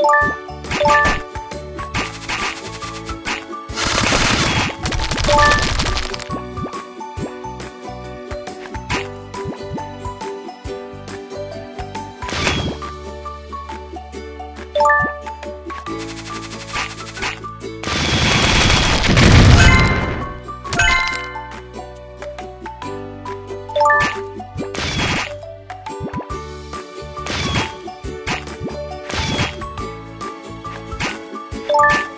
You. Música